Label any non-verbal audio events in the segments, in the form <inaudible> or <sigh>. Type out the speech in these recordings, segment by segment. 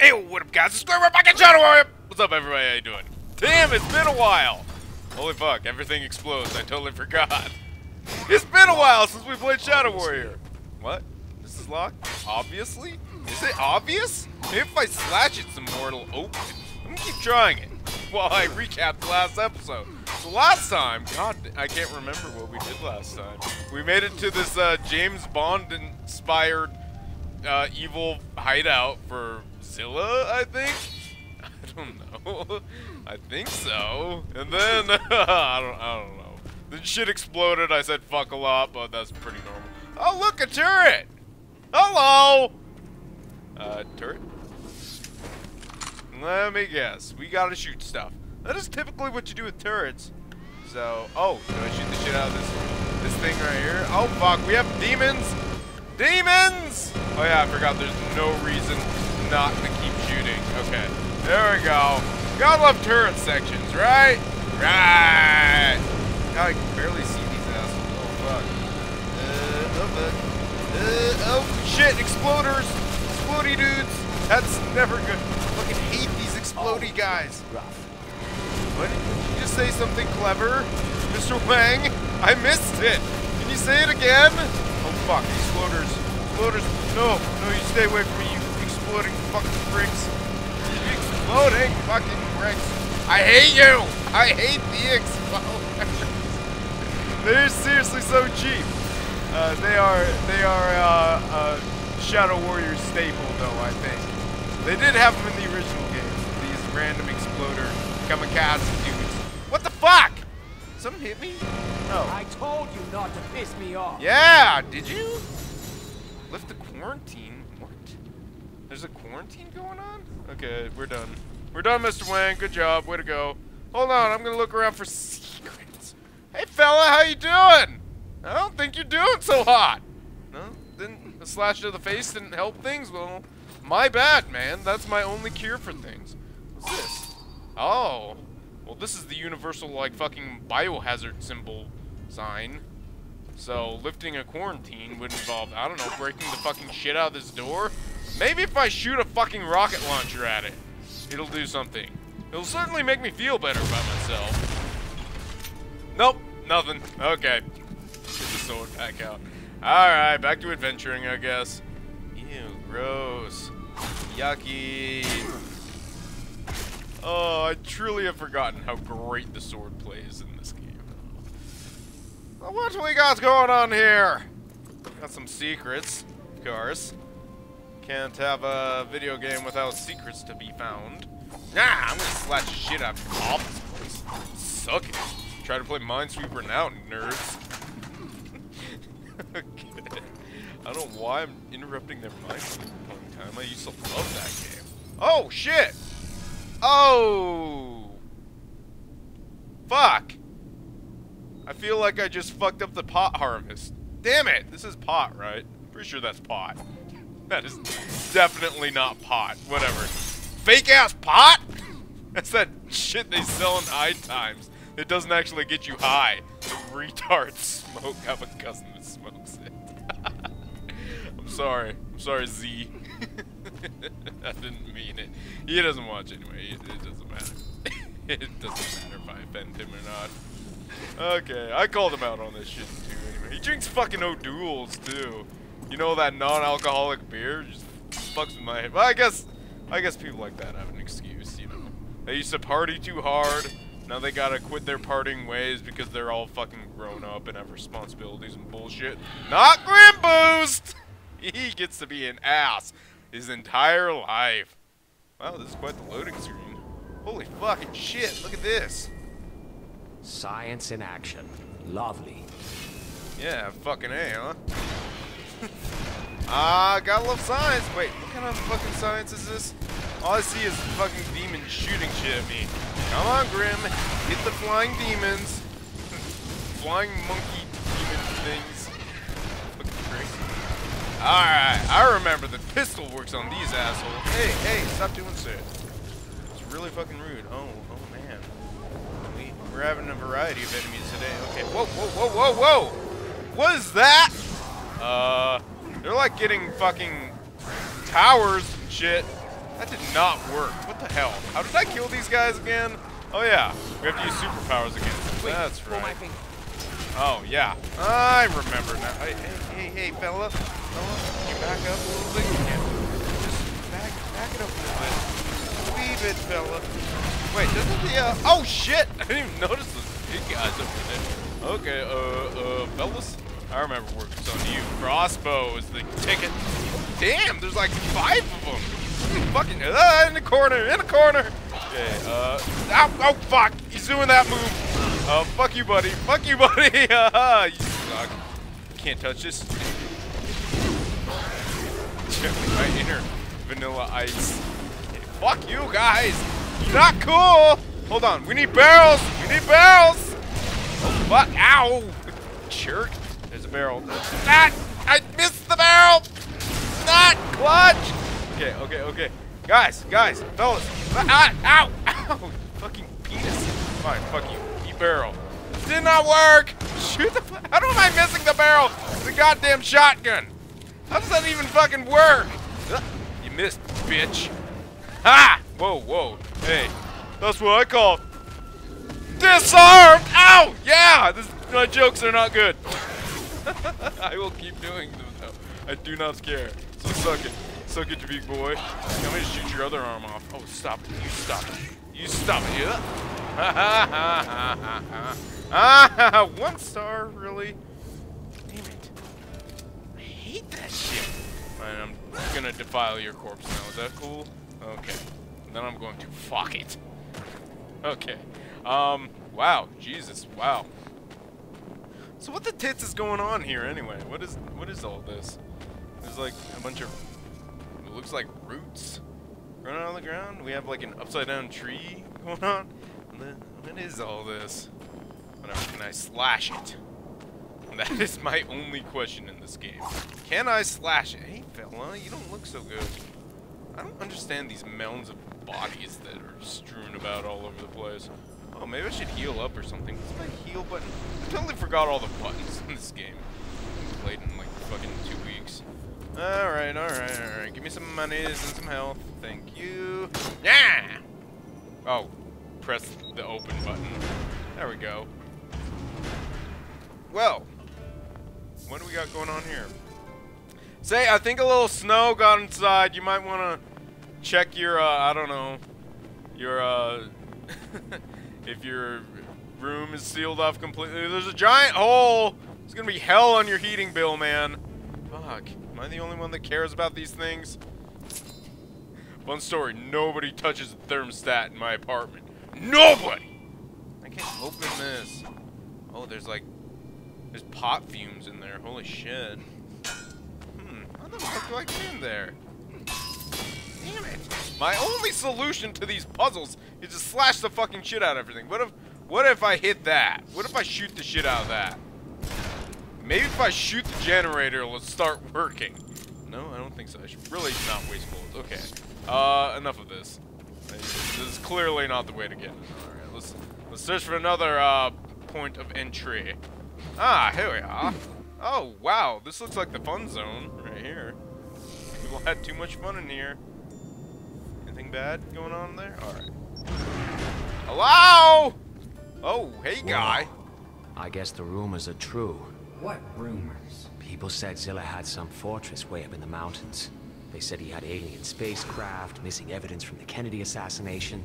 Hey, what up, guys? It's Square Back in Shadow Warrior. What's up, everybody? How you doing? Damn, it's been a while. Holy fuck, everything explodes. I totally <laughs> forgot. It's been a while since we played Shadow Warrior. What? This is locked? Obviously? Is it obvious? Maybe if I slash it some more, it'll open. I'm gonna keep trying it <laughs> while I recap the last episode. So last time, God, I can't remember what we did last time. We made it to this uh, James Bond-inspired uh, evil hideout for Zilla, I think. <laughs> I don't know. I think so. And then <laughs> I don't. I don't know. Then shit exploded. I said fuck a lot, but that's pretty normal. Oh look, a turret. Hello. Uh, turret. Let me guess. We gotta shoot stuff. That is typically what you do with turrets. So, oh, do I shoot the shit out of this this thing right here? Oh fuck, we have demons. Demons! Oh yeah, I forgot there's no reason not gonna keep shooting. Okay, there we go. Gotta love turret sections, right? Right! God, I can barely see these assholes. Oh fuck. Uh, oh fuck. Uh, oh shit, exploders! Explody dudes! That's never good. I fucking hate these explody guys. What? Did you just say something clever? Mr. Wang? I missed it! Can you say it again? Oh fuck, exploders. Exploders. No, no, you stay away from me, you exploding fucking bricks. Exploding fucking bricks. I hate you! I hate the exploders. <laughs> They're seriously so cheap. Uh, they are, they are, uh, uh, Shadow Warrior staple though, I think. They did have them in the original games. These random exploder kamikaze dudes. What the fuck? Something hit me? No. I told you not to piss me off. Yeah, did you? Lift the quarantine? There's a quarantine going on? Okay, we're done. We're done, Mr. Wang. Good job. Way to go. Hold on, I'm gonna look around for secrets. Hey, fella, how you doing? I don't think you're doing so hot. No? Didn't a slash to the face didn't help things? Well, my bad, man. That's my only cure for things. What's this? Oh. Well, this is the universal, like, fucking biohazard symbol sign. So, lifting a quarantine would involve, I don't know, breaking the fucking shit out of this door? Maybe if I shoot a fucking rocket launcher at it, it'll do something. It'll certainly make me feel better about myself. Nope, nothing. Okay. Get the sword back out. Alright, back to adventuring, I guess. Ew, gross. Yucky. Oh, I truly have forgotten how great the sword plays in this game. What we got going on here? Got some secrets, of course. Can't have a video game without secrets to be found. Nah, I'm gonna slash shit out of place. Suck it. Try to play Minesweeper now, nerds. <laughs> okay. I don't know why I'm interrupting their Minesweeper time. I used to love that game. Oh, shit! Oh! Fuck! I feel like I just fucked up the pot harvest. Damn it! This is pot, right? Pretty sure that's pot. That is definitely not pot. Whatever. Fake ass pot? <laughs> That's that shit they sell in high times. It doesn't actually get you high. The retards <laughs> smoke. I have a cousin that smokes it. <laughs> I'm sorry. I'm sorry, Z. I didn't mean it. He doesn't watch anyway. It, it doesn't matter. it doesn't matter if I offend him or not. Okay, I called him out on this shit too anyway. He drinks fucking O'Doul's too. You know that non-alcoholic beer? Just fucks with my head. Well, I guess, I guess people like that have an excuse, you know. They used to party too hard. Now they gotta quit their partying ways because they're all fucking grown up and have responsibilities and bullshit. Not Grim Boozed! <laughs> He gets to be an ass his entire life. Wow, this is quite the loading screen. Holy fucking shit, look at this. Science in action. Lovely. Yeah, fucking A, huh? Ah, gotta love science. Wait, what kind of fucking science is this? All I see is fucking demons shooting shit at me. Come on, Grim. Hit the flying demons. <laughs> flying monkey demon things. Fucking. Alright, I remember the pistol works on these assholes. Hey, hey, stop doing shit. It's really fucking rude. Oh, oh man. We, we're having a variety of enemies today. Okay, whoa, whoa, whoa, whoa, whoa! What is that? Uh, they're like getting fucking towers and shit That did not work. What the hell? How did I kill these guys again? Oh yeah, we have to use superpowers them. Wait, That's right. Oh yeah, I remember now. Hey, hey, hey, hey, fella, fella, can you back up a little bit? Can. Just back, back it up a little bit. Wee bit, fella. Wait, doesn't the uh? Oh shit! I didn't even notice those big guys over there. Okay, uh, uh, fellas. I remember working on you. Crossbow is the ticket. Damn, there's like five of them. Fucking uh, in the corner, in the corner. Okay, uh, ow, oh fuck, he's doing that move. Uh, fuck you, buddy. Fuck you, <laughs> buddy. <laughs> You suck. Can't touch this. <laughs> My inner vanilla ice. Fuck you guys. Not cool. Hold on, we need barrels. We need barrels. Oh fuck! Ow! Jerk. Barrel. Not. I missed the barrel. Not clutch. Okay, okay, okay. Guys, guys, fellas. Ah, ow! Ow! Fucking penis. Fine, fuck you. Eat barrel. Did not work! Shoot the. How am I missing the barrel? The goddamn shotgun. How does that even fucking work? You missed, bitch. Ha! Whoa, whoa. Hey, that's what I call disarmed. Ow! Yeah, this, my jokes are not good. <laughs> I will keep doing them though. I do not care. So suck it. Suck it, you big boy. I'm gonna shoot your other arm off. Oh, stop it. You stop it. You stop it. Yeah. Ha ha ha ha ha. Ah, one star, really? Damn it. I hate that shit. Alright, I'm gonna defile your corpse now. Is that cool? Okay. Then I'm going to fuck it. Okay. Um, wow. Jesus, wow. So what the tits is going on here anyway? What is what is all this? There's like a bunch of it looks like roots running on the ground. We have like an upside down tree going on. What is all this? Whatever, can I slash it? That is my only question in this game. Can I slash it? Hey fella, you don't look so good. I don't understand these mounds of bodies that are strewn about all over the place. Oh, maybe I should heal up or something. What's my heal button? Totally forgot all the buttons in this game. Played in like fucking two weeks. Alright, alright, alright. Give me some monies and some health. Thank you. Yeah! Oh, press the open button. There we go. Well, what do we got going on here? Say, I think a little snow got inside. You might want to check your, uh, I don't know, your, uh, <laughs> if your room is sealed off completely. There's a giant hole. It's gonna be hell on your heating bill, man. Fuck. Am I the only one that cares about these things? Fun story. Nobody touches the thermostat in my apartment. Nobody! I can't open this. Oh, there's like, there's pot fumes in there. Holy shit. Hmm. How the fuck do I get in there? Damn it. My only solution to these puzzles is to slash the fucking shit out of everything. What if what if I hit that? What if I shoot the shit out of that? Maybe if I shoot the generator, it'll start <laughs> working. No, I don't think so. I should really not waste bullets. Okay. Uh, enough of this. This is clearly not the way to get in. Alright, let's let's search for another uh point of entry. Ah, here we are. Oh, wow. This looks like the fun zone right here. People had too much fun in here. Anything bad going on there? Alright. Hello? Oh, hey, guy. I guess the rumors are true. What rumors? People said Zilla had some fortress way up in the mountains. They said he had alien spacecraft, missing evidence from the Kennedy assassination.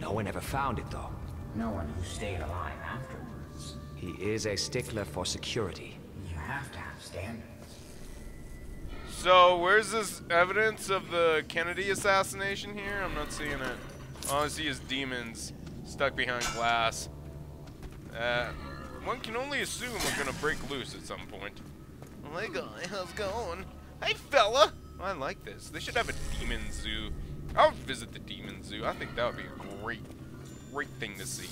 No one ever found it, though. No one who stayed alive afterwards. He is a stickler for security. You have to have standards. So, where's this evidence of the Kennedy assassination here? I'm not seeing it. All I see is demons stuck behind glass. Uh, one can only assume we're gonna break loose at some point. Oh my god, how's it going? Hey, fella! I like this. They should have a demon zoo. I'll visit the demon zoo. I think that would be a great, great thing to see.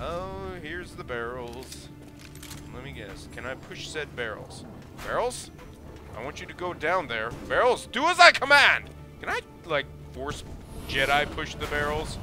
Oh, here's the barrels. Let me guess. Can I push said barrels? Barrels? I want you to go down there. Barrels, do as I command! Can I, like, force Jedi push the barrels?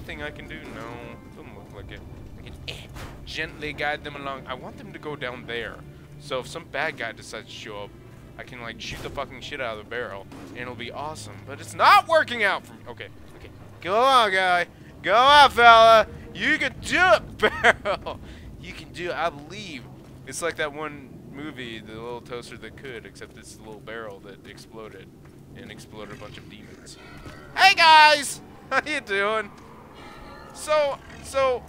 Nothing I can do? No. Doesn't look like it. I can eh, gently guide them along. I want them to go down there. So if some bad guy decides to show up, I can like shoot the fucking shit out of the barrel, and it'll be awesome. But it's not working out for me. Okay, okay. Go on, guy. Go on, fella. You can do it, <laughs> barrel. You can do it. I believe. It's like that one movie, The Little Toaster That Could, except it's the little barrel that exploded and exploded a bunch of demons. Hey guys, <laughs> how you doing? So, so,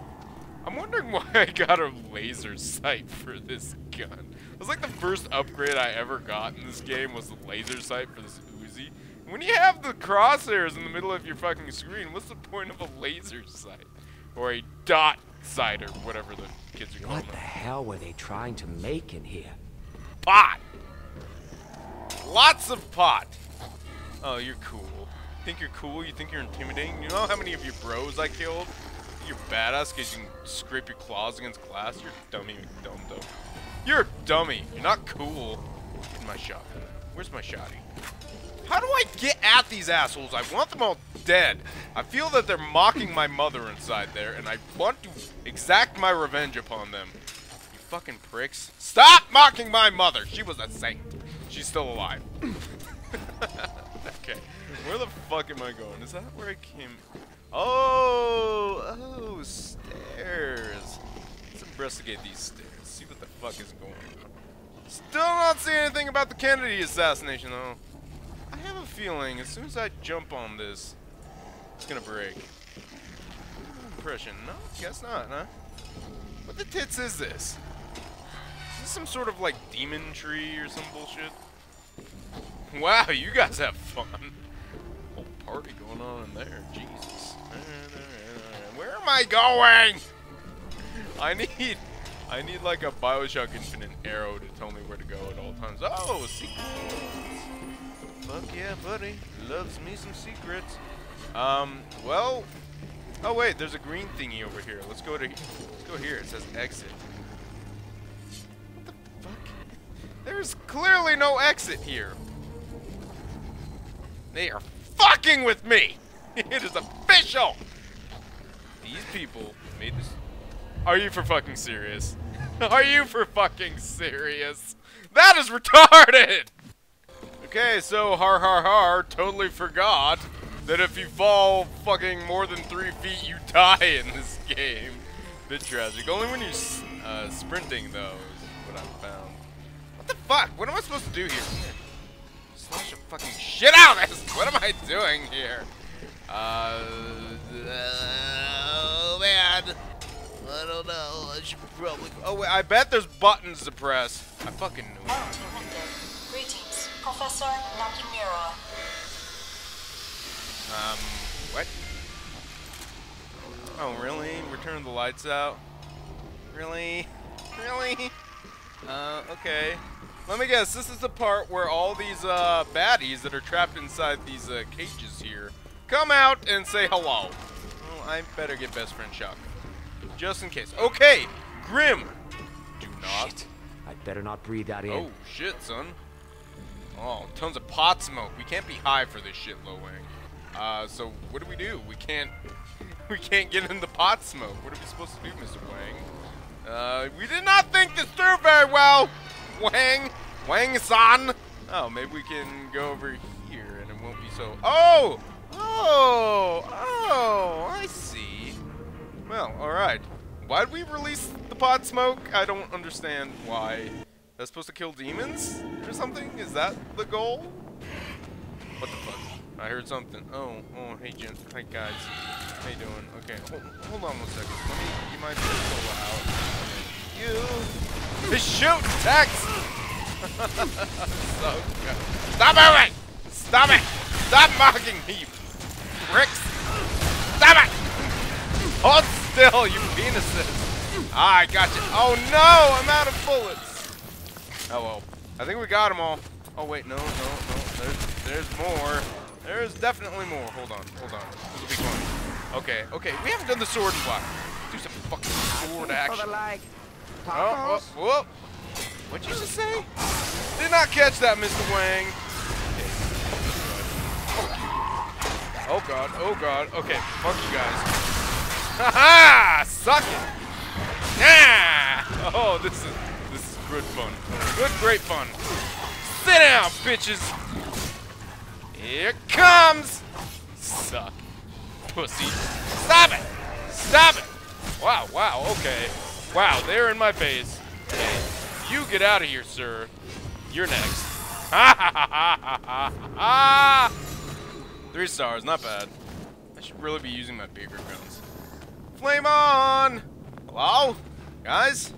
I'm wondering why I got a laser sight for this gun. It was like the first upgrade I ever got in this game was the laser sight for this Uzi. When you have the crosshairs in the middle of your fucking screen, what's the point of a laser sight? Or a dot sight or whatever the kids are calling it? What the them. hell were they trying to make in here? Pot! Lots of pot! Oh, you're cool. You think you're cool? You think you're intimidating? You know how many of your bros I killed? You're badass because you can scrape your claws against glass? You're dummy dumb dumb. You're a dummy. You're not cool. Get my shot. Where's my shotty? How do I get at these assholes? I want them all dead. I feel that they're mocking my mother inside there, and I want to exact my revenge upon them. You fucking pricks. Stop mocking my mother! She was a saint. She's still alive. Where the fuck am I going? Is that where I came? Oh! Oh, stairs. Let's investigate these stairs. See what the fuck is going on. Still not seeing anything about the Kennedy assassination, though. I have a feeling as soon as I jump on this, it's gonna break. Impression. No, guess not, huh? What the tits is this? Is this some sort of like demon tree or some bullshit? Wow, you guys have fun. Party going on in there. Jesus. Where am I going? I need, I need like a Bioshock Infinite arrow to tell me where to go at all times. Oh, secrets. Fuck yeah, buddy. Loves me some secrets. Um, well, oh wait, there's a green thingy over here. Let's go to, let's go here. It says exit. What the fuck? There's clearly no exit here. They are fucking with me! <laughs> It is official! These people made this. Are you for fucking serious? <laughs> Are you for fucking serious? That is retarded! Okay, so har har har totally forgot that if you fall fucking more than three feet, you die in this <laughs> game. Bit tragic. Only when you're uh, sprinting, though, is what I found. What the fuck? What am I supposed to do here? Slash the fucking shit out of this! <laughs> What am I doing here? Uh, oh man. I don't know. I should probably. Oh wait, I bet there's buttons to press. I fucking knew it. Greetings, Professor Nakimura. Um, what? Oh, really? We're turning the lights out? Really? <laughs> Really? Uh, okay. Let me guess, this is the part where all these, uh, baddies that are trapped inside these, uh, cages here come out and say hello. Well, I better get best friend shotgun. Just in case. Okay, Grim! Do not. Shit. I'd better not breathe that in. Oh, shit, son. Oh, tons of pot smoke. We can't be high for this shit, Lo Wang. Uh, so what do we do? We can't, <laughs> we can't get in the pot smoke. What are we supposed to do, Mr. Wang? Uh, we did not think this through very well, Wang, Wang-san. Oh, maybe we can go over here and it won't be so. Oh, oh, oh, I see. Well, all right. Why'd we release the pot smoke? I don't understand why. That's supposed to kill demons or something? Is that the goal? What the fuck? I heard something. Oh, oh, hey, Jen. Hi, guys. How you doing? Okay, hold, hold on one second. Let me, might be so loud. You. Shoot! Tex! So. Stop moving! Stop it! Stop mocking me, pricks! Stop it! Hold still, you penises! Ah, I got you. Oh no, I'm out of bullets. Oh well, I think we got them all. Oh wait, no, no, no. There's, there's more. There's definitely more. Hold on, hold on. This will be fun. Okay, okay. We haven't done the sword in a while. Do some fucking sword action. Oh, oh, whoa. What'd you just say? Did not catch that, Mr. Wang. Oh god, oh god. Okay, fuck you guys. Haha! <laughs> Suck it! Yeah! Oh, this is this is good fun. Good, great fun. Sit down, bitches. Here comes. Suck. Pussy. Stop it. Stop it. Wow, wow, okay. Wow, they're in my face. You get out of here, sir. You're next. <laughs> Three stars, not bad. I should really be using my bigger guns. Flame on! Hello? Guys?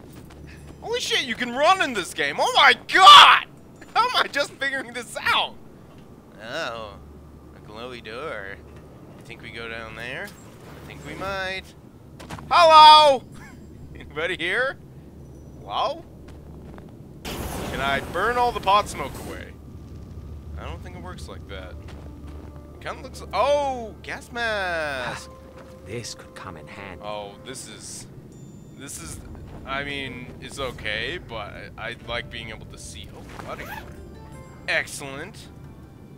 Holy shit, you can run in this game. Oh my god! <laughs> How am I just figuring this out? Oh, a glowy door. You think we go down there? I think we might. Hello? <laughs> Anybody here? Hello? Can I burn all the pot smoke away? I don't think it works like that. It kind of looks. Like, Oh, gas mask. <sighs> This could come in handy. Oh, this is. This is. I mean, it's okay, but I, I like being able to see. Oh, buddy. Excellent.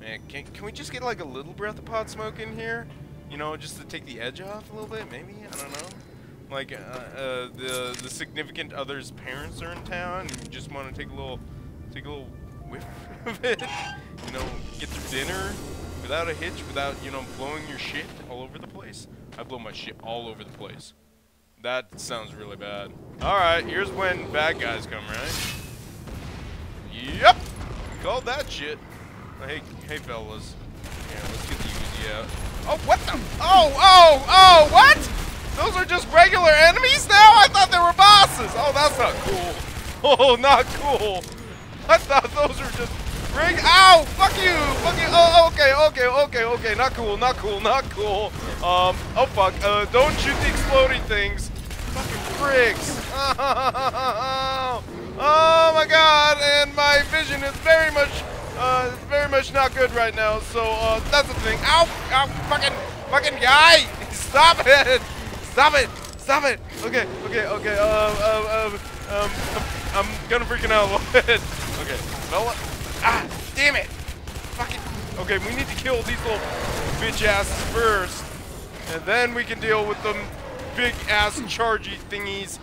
Man, can, can we just get like a little breath of pot smoke in here? You know, just to take the edge off a little bit, maybe? I don't know. Like, uh, uh, the the significant other's parents are in town, and you just want to take a little, take a little whiff <laughs> of it. You know, get through dinner without a hitch, without you know blowing your shit all over the place. I blow my shit all over the place. That sounds really bad. All right, here's when bad guys come, right? Yep, called that shit. Hey, hey, fellas. Yeah, let's get the Uzi out. Oh, what the? Oh, oh, oh, what? Those are just regular enemies now? I thought they were bosses. Oh, that's not cool. <laughs> Oh, not cool. I thought those were just ring. Ow! Fuck you! Fuck you! Oh, okay, okay, okay, okay. Not cool, not cool, not cool. Um, oh fuck. Uh, don't shoot the exploding things. Fucking pricks. Oh, <laughs> oh my god, and my vision is very much, uh, very much not good right now. So, uh, that's the thing. Ow! Ow! Fucking, fucking guy! <laughs> Stop it! Stop it! Stop it! Okay, okay, okay. Um, um, um, um, I'm, I'm gonna freaking out. <laughs> Okay, fella. Ah, damn it! Fucking. Okay, we need to kill these little bitch asses first, and then we can deal with them big ass chargy thingies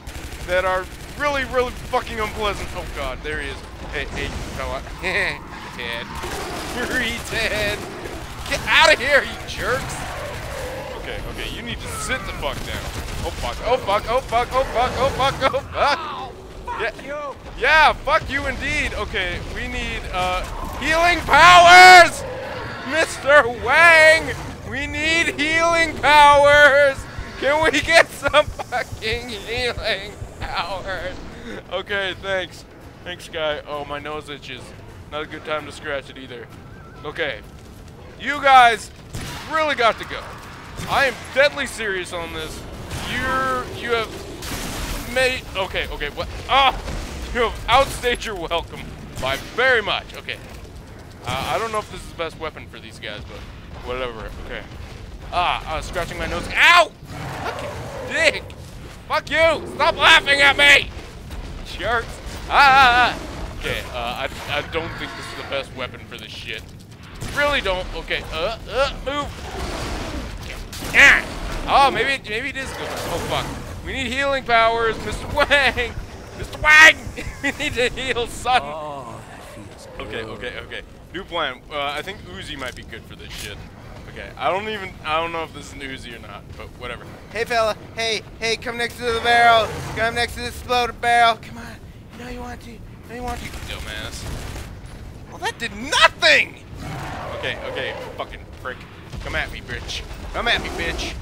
that are really, really fucking unpleasant. Oh god, there he is. Hey, hey, fella. <laughs> Ted. Free Ted. Get out of here, you jerks! Okay, okay, you need to sit the fuck down. Oh fuck, oh fuck, oh fuck, oh fuck, oh fuck, oh fuck! Yeah, yeah, fuck you indeed. Okay, we need uh healing powers! Mr. Wang! We need healing powers! Can we get some fucking healing powers? Okay, thanks. Thanks, guy. Oh, my nose itches. Not a good time to scratch it either. Okay. You guys really got to go. I am deadly serious on this. You're, you have made, okay, okay, what, ah, you have outstayed your welcome by very much. Okay. Uh, I don't know if this is the best weapon for these guys, but whatever. Okay. Ah, I was scratching my nose. Ow! Fucking dick! Fuck you! Stop laughing at me! Jerks! Ah! Okay, uh, I, I don't think this is the best weapon for this shit. Really don't. Okay, uh, uh, move. <coughs> Oh, maybe, maybe it is good. Oh, fuck. We need healing powers, Mr. <laughs> Wang! Mr. Wang! <laughs> we need to heal, son! Oh, that feels good. Okay, okay, okay. New plan. Uh, I think Uzi might be good for this shit. Okay, I don't even, I don't know if this is an Uzi or not, but whatever. Hey, fella. Hey, hey, come next to the barrel. Come next to this exploded barrel. Come on. You know you want to. You know you want to. Dumbass. Well, that did nothing! Okay, okay, fucking prick. Come at me, bitch. Come at me, bitch.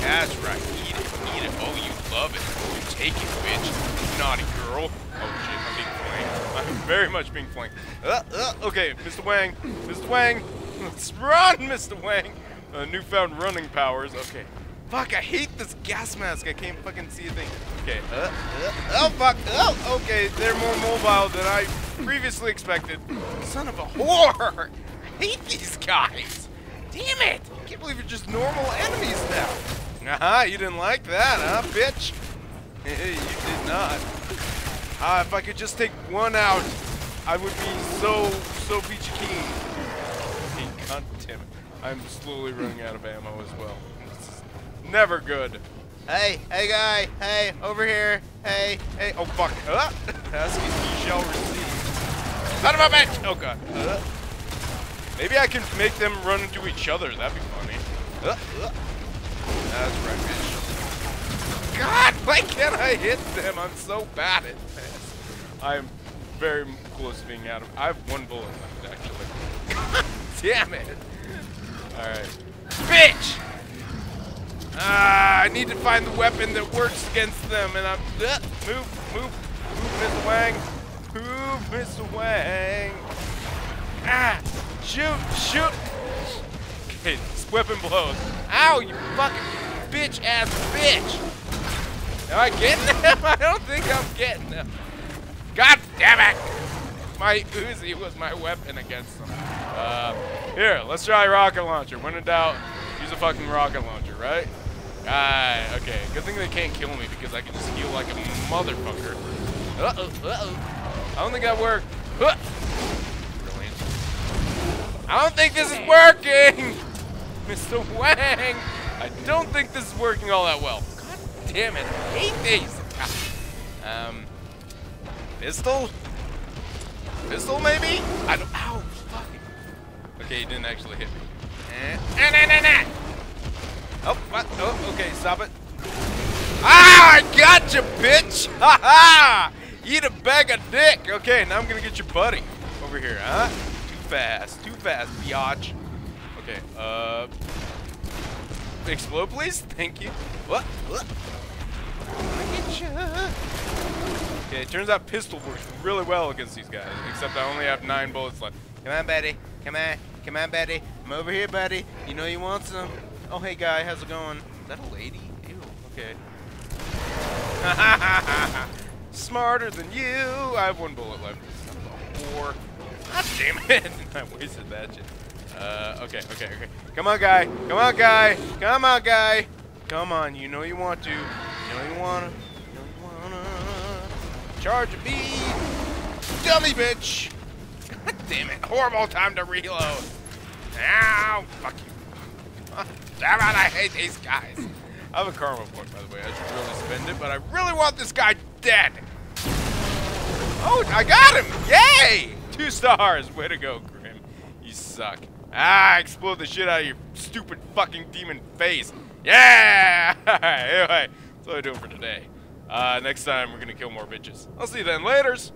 That's right. Eat it. Eat it. Oh, you love it. You take it, bitch. Naughty girl. Oh, shit. I'm being flanked. <laughs> I'm very much being flanked. Uh, uh, okay, Mr. Wang. Mr. Wang. Let's run, Mr. Wang. Uh, newfound running powers. Okay. Fuck, I hate this gas mask. I can't fucking see a thing. Okay. Uh, uh, oh, fuck. Oh, okay. They're more mobile than I previously expected. Son of a whore. <laughs> I hate these guys. Damn it. I can't believe you're just normal enemies now. Aha, you didn't like that, huh, bitch? <laughs> you did not. Ah, if I could just take one out, I would be so, so peachy keen. Hey, God damn it. I'm slowly running out of ammo as well. This is never good. Hey, hey guy, hey, over here, hey, hey, oh fuck, <laughs> uh, ask you shall receive. Son of a bitch! Oh god. Uh, maybe I can make them run into each other. That'd be funny. Uh, uh. That's right, bitch. God, <laughs> why can't I hit them? I'm so bad at this. I'm very close to being out of. I have one bullet left, actually. God <laughs> damn it! All right, bitch. Ah, I need to find the weapon that works against them, and I'm uh, move, move, move, Mr. Wang, move, Mr. Wang. Ah, shoot, shoot. Okay, weapon blows. Ow, you fucking bitch ass bitch. Am I getting <laughs> them? I don't think I'm getting them. God damn it! My Uzi was my weapon against them. Uh, here, let's try rocket launcher. When in doubt, use a fucking rocket launcher, right? Ah, okay. Good thing they can't kill me because I can just heal like a motherfucker. Uh-oh, uh-oh. I don't think that worked. Huh. I don't think this is working! <laughs> Mr. Wang! I don't think this is working all that well. God damn it, I hate these! Um, pistol? Pistol, maybe? I don't, ow, fuck. Okay, he didn't actually hit me. Eh, nah, nah, nah, nah. Oh, what? Oh, okay, stop it. Ah, I got you, bitch! Ha ha! Eat a bag of dick! Okay, now I'm gonna get your buddy over here, huh? Fast, too fast, biatch. Okay, uh... Explode, please? <laughs> Thank you. What? What? Okay, it turns out pistol works really well against these guys, except I only have nine bullets left. Come on, buddy. Come on. Come on, buddy. I'm over here, buddy. You know you want some. Oh, hey, guy. How's it going? Is that a lady? Ew. Okay. <laughs> Smarter than you. I have one bullet left. Whore. God <laughs> damn it. <laughs> I wasted that shit. Uh, okay, okay, okay. Come on, guy. Come on, guy. Come on, guy. Come on. You know you want to. You know you wanna. You know you wanna. Charge a bee. Dummy bitch. <laughs> God damn it. Horrible time to reload. Ow. Fuck you. Damn it. I hate these guys. I have a karma point, by the way. I should really spend it, but I really want this guy dead. Oh, I got him! Yay! Two stars. Way to go, Grim. You suck. Ah, explode the shit out of your stupid fucking demon face. Yeah! <laughs> anyway, that's what I'm doing for today. Uh, next time, we're gonna kill more bitches. I'll see you then. Laters!